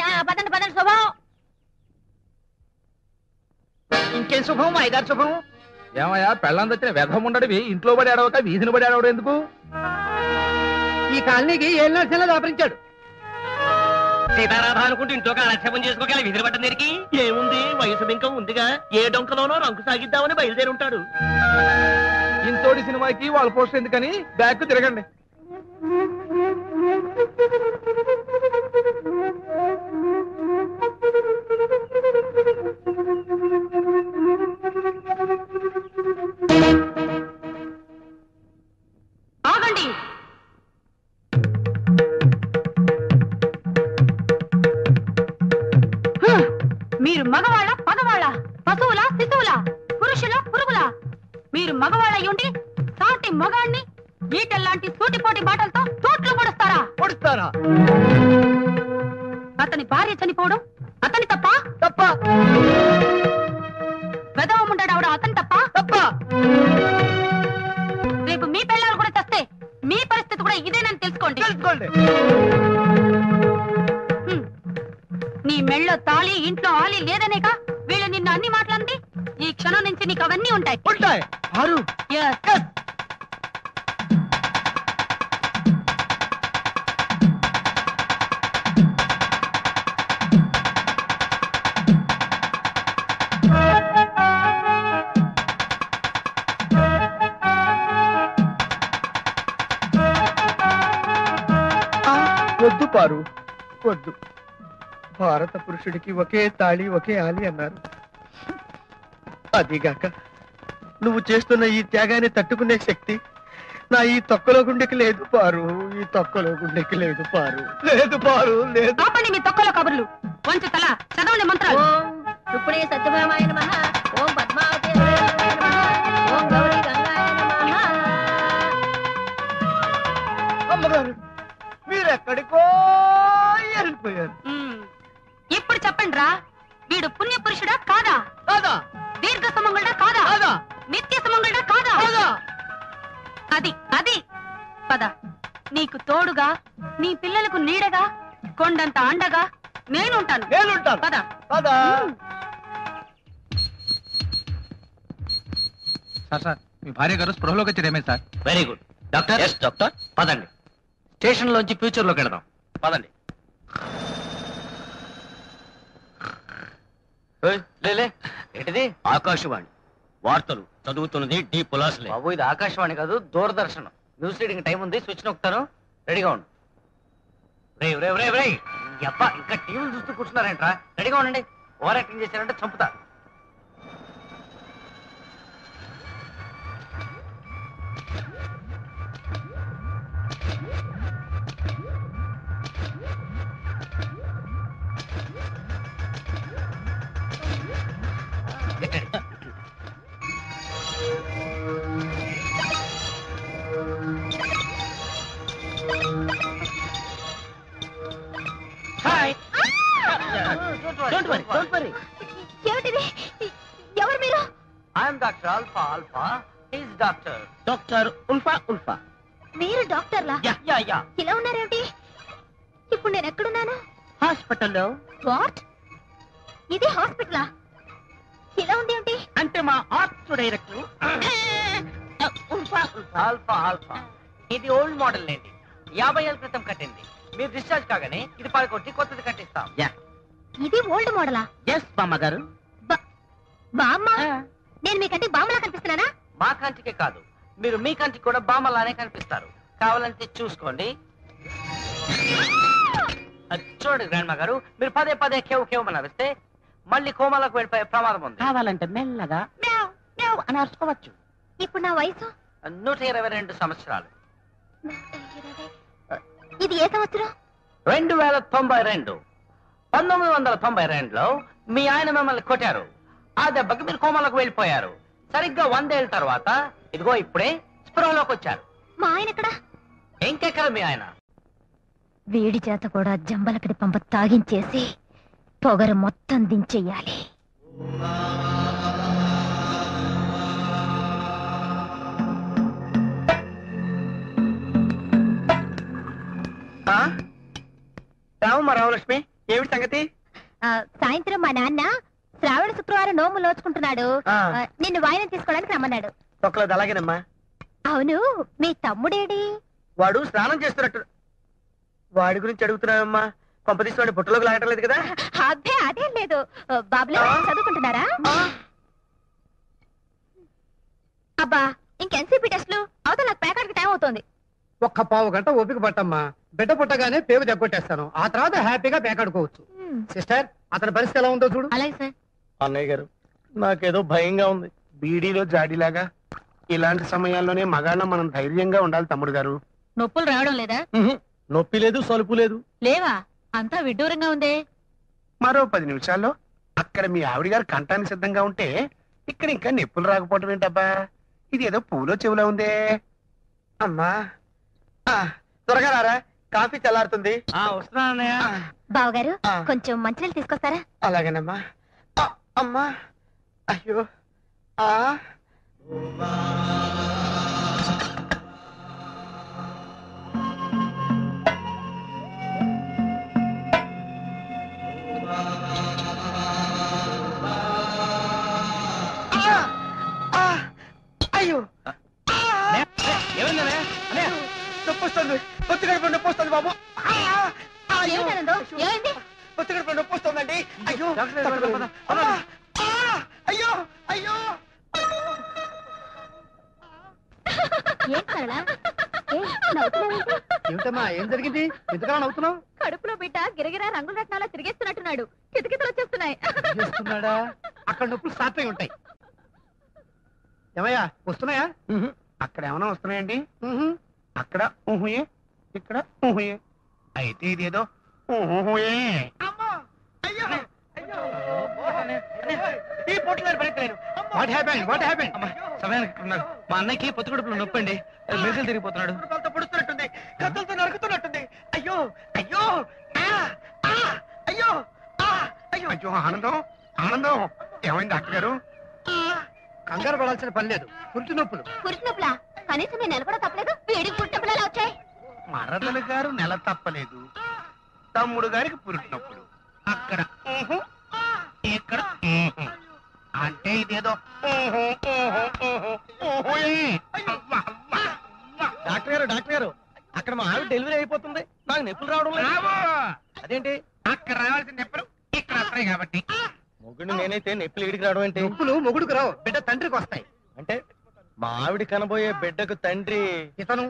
ఆ, పదండి పదండి శుభం. ఇంకేం శుభం? ఐదారు శుభం. ఏమయ్యా పెళ్ళం తెచ్చిన వ్యధం ఉండడివి ఇంట్లో పడి ఆడవక వీధిని పడి ఆడవడం ఎందుకు? ఈ కాలనీకి ఏళ్ళు నడిచేలా దాపరించాడు. సీతారాధ అనుకుంటూ ఇంట్లో కాలక్షేపం చేసుకోగల విధులు పట్టం దగ్గరికి ఏముంది? వయసు బింకం ఉందిగా. ఏ డొంకలోనో రంకు సాగిద్దామని బయలుదేరి ఉంటాడు ఇంతోటి సినిమాకి వాళ్ళ పోస్ట్ ఎందుకని? బ్యాక్ తిరగండి. మీరు మగవాళ్ళ పగవాళ్ళ పశువుల శిశువుల పురుషుల పురుగుల. మీరు మగవాళ్ళ ఉండి సాటి మగాణ్ణి ఈటెల్లాంటి సూటిపోటి మాటలతో తోట్లు పొడుస్తారా? పొడుస్తారా? అతని భార్య చనిపోవడం అతని తప్ప? తప్ప. వెదవ ఉండడవడం అతని తప్ప? తప్ప. రేపు మీ పిల్లలు కూడా తెస్తే మీ పరిస్థితి కూడా ఇదేనని తెలుసుకోండి. తెలుసుకోండి. మెళ్ళో తాళి ఇంట్లో ఆలి లేదనేగా వీళ్ళు నిన్ను అన్ని మాటలంది ఈ క్షణం నుంచి నీకు అవన్నీ ఉంటాయి. ఉంటాయి. ఆరు. వద్దు పారు. వద్దు. భారత పురుషుడికి ఒకే తాళి ఒకే ఆలి అన్నారు. అదిగాక నువ్వు చేస్తున్న ఈ త్యాగాన్ని తట్టుకునే శక్తి నా ఈ తొక్కలో గుండెకి లేదు పారు ఈ తొక్కలో గుండెకి లేదు పారు. లేదు పారు లేదు. మీ తొక్కలో కబుర్లు. వంచు తల. వీడు పుణ్య పురుషుడా కాదా? కాదా? దీర్ఘ సుమంగుడా కాదా? కాదా? నిత్య సుమంగుడా కాదా? కాదా? అది అది. పద. నీకు తోడుగా నీ పిల్లలకు నీడగా కొండంత అండగా నేనుంటాను. నేనుంటాను. పద. కాదా సార్ సార్ మీ భార్య గారు స్పృహలోకి వచ్చారేమే sir? Very good doctor yes doctor పదండి. స్టేషన్ లోంచి ఫ్యూచర్లోకి వెళదాం. పదండి. లేలే ఏంటిది? ఆకాశవాణి. వార్తలు చదువుతున్నది డి పులాస్లే. బాబు ఇది ఆకాశవాణి కాదు దూరదర్శనం. న్యూస్ రీడింగ్ టైం ఉంది స్విచ్ నొక్కుతాను. రెడీగా ఉండు. రేవ్ రేవ్ రేవ్ రేయ్ అబ్బా ఇంకా టీవీలు చూస్తూ కూర్చున్నారేంట్రా? రెడీగా ఉండండి. ఓవర్ యాక్టింగ్ చేశారంటే చంపుతా. Alpha Alpha. He's doctor. Doctor ULFA ఉల్ఫా మీరు డాక్టర్లా? యా. Yeah, yeah. ఇలా ఉన్నారేమిటి? ఇప్పుడు నేను ఎక్కడున్నాను? హాస్పిటల్లో. వాట్? ఇది హాస్పిటలా? ఇలా ఉంది ఏంటి అంటే మా ఆర్ట్స్ డైరెక్టర్. ఉల్ఫా ఉల్ఫా ఆల్ఫా ఆల్ఫా ఇది ఓల్డ్ మోడల్ లేండి. యాభై ఏళ్ళ క్రితం కట్టింది. మీరు డిశ్చార్జ్ కాగానే ఇది పడగొట్టి కొత్తది కట్టిస్తాం. ఇది ఓల్డ్ మోడలా ఎస్ బామ్మ గారు. బామ్మ? నేను మీకంటే బామ్మలా కనిపిస్తున్నానా? మా కంటికే కాదు. మీరు మీ కంటికి కూడా బామ్మలానే కనిపిస్తారు. కావాలంటే చూసుకోండి. చూడండి గ్రాండ్ గారు మీరు పదే పదే కేవ్ కేవ్ నడిస్తే మళ్ళీ కోమాలకు వెళ్ళిపోయే ప్రమాదం ఉంది. కావాలంటే మెల్లగా మ్యావ్, మ్యావ్. అని అరుచుకోవచ్చు ఇప్పుడు నా వయసు? నూట ఇరవై రెండు సంవత్సరాలు. ఇది ఏ సంవత్సరం? రెండు వేల తొంభై రెండు. పంతొమ్మిది వందల తొంభై రెండులో మీ ఆయన మిమ్మల్ని కొట్టారు. ఆ దెబ్బకి మీరు కోమాలకు వెళ్ళిపోయారు. సరిగ్గా వందేళ్ళ తర్వాత ఇదిగో ఇప్పుడే స్పృహలోకి వచ్చారు. మా ఆయన ఎక్కడ? ఇంకెక్కడ మీ ఆయన? వేడి చేత కూడా జంబలకడి పంప తాగించేసి పొగరు మొత్తం దించెయ్యాలి రామమ్మ రామలక్ష్మి ఏమిటి సంగతి? చదువుకుంటున్నాడు ఆ. ఆ, నిన్ను వాయినం తీసుకోవడానికి రమ్మన్నాడు. తొక్కలేదు అలాగేనమ్మా అవును మీ తమ్ముడేడి? వాడు స్నానం చేస్తున్నట్టు. వాడి గురించి అడుగుతున్నావమ్మా కొంపదీసి వాడి బుట్టలోకి లాగటం కదా. అబ్బే అదేం లేదు. బాబులు ఆ. చదువుకుంటున్నారా? అబ్బా ఇంకెన్సీపీ టెస్ట్లు? అవతల నాకు ప్యాకెట్కి టైం అవుతోంది. ఒక్క పావు గంట ఓపిక పట్టమ్మా. బిడ్డ పుట్టగానే పేరు దగ్గొట్టేస్తాను ఆ తర్వాత హ్యాపీగా పేకాడుకోవచ్చు. సిస్టర్ అతని పరిస్థితి ఎలా ఉందో చూడు. అలాగే సార్. అన్నయ్య గారు నాకేదో భయంగా ఉంది. బీడీలో జాడీలాగా ఇలాంటి సమయాల్లోనే మగాళ్ళం మనం ధైర్యంగా ఉండాలి తమ్ముడు గారు. నొప్పులు రావడం లేదా? నొప్పి లేదు సలుపు లేదు. లేవా? అంతా విడ్డూరంగా ఉందే. మరో పది నిమిషాల్లో అక్కడ మీ ఆవిడ గారు కంటానికి సిద్ధంగా ఉంటే ఇక్కడ ఇంకా నొప్పులు రాకపోవటం ఏంటబ్బా? ఇది ఏదో పూలో చెవులో ఉందే. అమ్మా. త్వరగా రారా? కాఫీ చల్లారుతుంది వస్తున్నా బావగారు. కొంచెం మంచినీళ్ళు తీసుకొస్తారా? అలాగేనమ్మా. అమ్మా అయ్యో ఆ ఆ! ఆ! అయ్యో ఆ! నొప్పి వస్తుంది పొత్తు గడప నొప్పి వస్తుంది బాబు ఆ! ఆ! అయ్యో! ఏమిటనందో ఏమైంది గడప నొప్పి వస్తుందండి. అయ్యో డాక్టర్ గారు, తప్పదు. పద, అమ్మా! ఆ! అయ్యో అయ్యో? ఏమిటమ్మా ఏం జరిగింది? ఎందుకలా నవ్వుతున్నావు? కడుపులో బిడ్డ గిరగిరా రంగుల రత్నాల తిరిగేస్తున్నట్టున్నాడు. కితకితలు వచ్చేస్తున్నాయి. చేస్తున్నాడా అక్కడ నొప్పులు స్టార్ట్ అయి ఉంటాయి. ఏమయ్యా వస్తున్నాయా. అక్కడ ఏమైనా వస్తున్నాయండి. అక్కడ ఊహుయే ఇక్కడ ఊహుయే అయితే ఇదేదో వాట్ హ్యాపెండ్ వాట్ హ్యాపెండ్ సమయానికి మా అన్నయ్యకి పొత్తుకడుపులో నొప్పండి. మెరుసలు తిరిగిపోతున్నాడు. పొడుస్తున్నట్టుంది. కత్తులతో నరుకుతున్నట్టుంది. అయ్యో. అయ్యో! అయ్యో! అయ్యో. అయ్యో ఆనందం. ఆనందం. ఏమైంది డాక్టర్ గారు? కంగారు పడాల్సిన పని లేదు. పురిటి నొప్పులు. పురుషునప్పులా కనీసం నేను నెల కూడా తప్పలేదు. వేడికి పుట్టినప్పుడు ఎలా వచ్చాయి? మరదల గారు నెల తప్పలేదు. తమ్ముడు గారికి పురిటినప్పుడు. అక్కడ. ఇక్కడ. అంటే ఇదేదో. డాక్టర్ గారు డాక్టర్ గారు అక్కడ మా ఆవిడ డెలివరీ అయిపోతుంది. నాకు నొప్పులు రావడం లేదు. అదేంటి? అక్కడ రావాల్సిన ఎప్పుడు ఇక్కడ వస్తాయి కాబట్టి. మొగుడు నేనైతే నొప్పులు ఇడికి రావడం ఏంటి? నొప్పులు మొగుడుకు రావు. బిడ్డ తండ్రికి వస్తాయి. అంటే మా ఆవిడ కనబోయే బిడ్డకు తండ్రి. ఇతను.